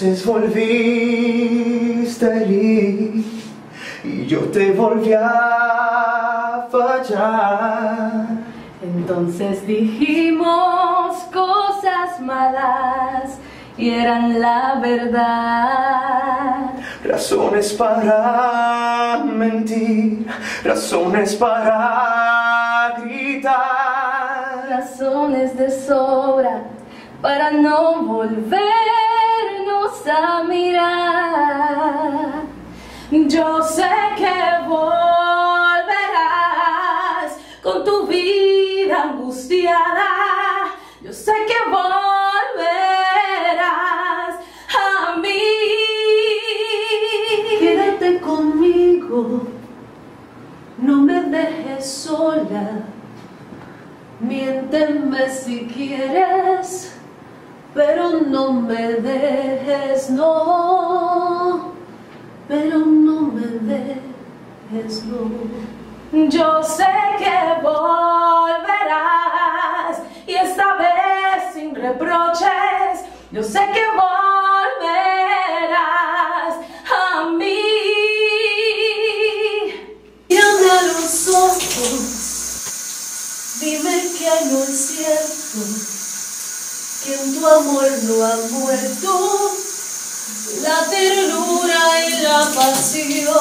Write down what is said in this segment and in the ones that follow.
Entonces volviste a herir y yo te volví a fallar. Entonces dijimos cosas malas y eran la verdad. Razones para mentir, razones para gritar. Razones de sobra para no volvernos Yo sé que volverás con tu vida angustiada. Yo sé que volverás a mí. Quédate conmigo, no me dejes sola. Miénteme si quieres, pero no me dejes, no. Pero no me dejes, no. Yo sé que volverás y esta vez sin reproches. Yo sé que volverás a mí. Mírame a los ojos, dime que no es cierto, que en tu amor no ha muerto la ternura y la pasión.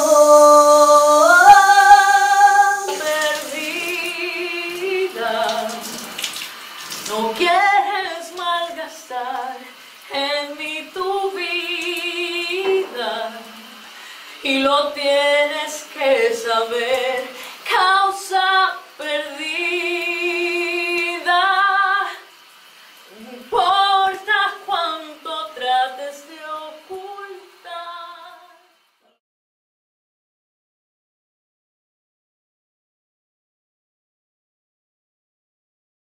Perdida, no quieres malgastar en mí tu vida y lo tienes.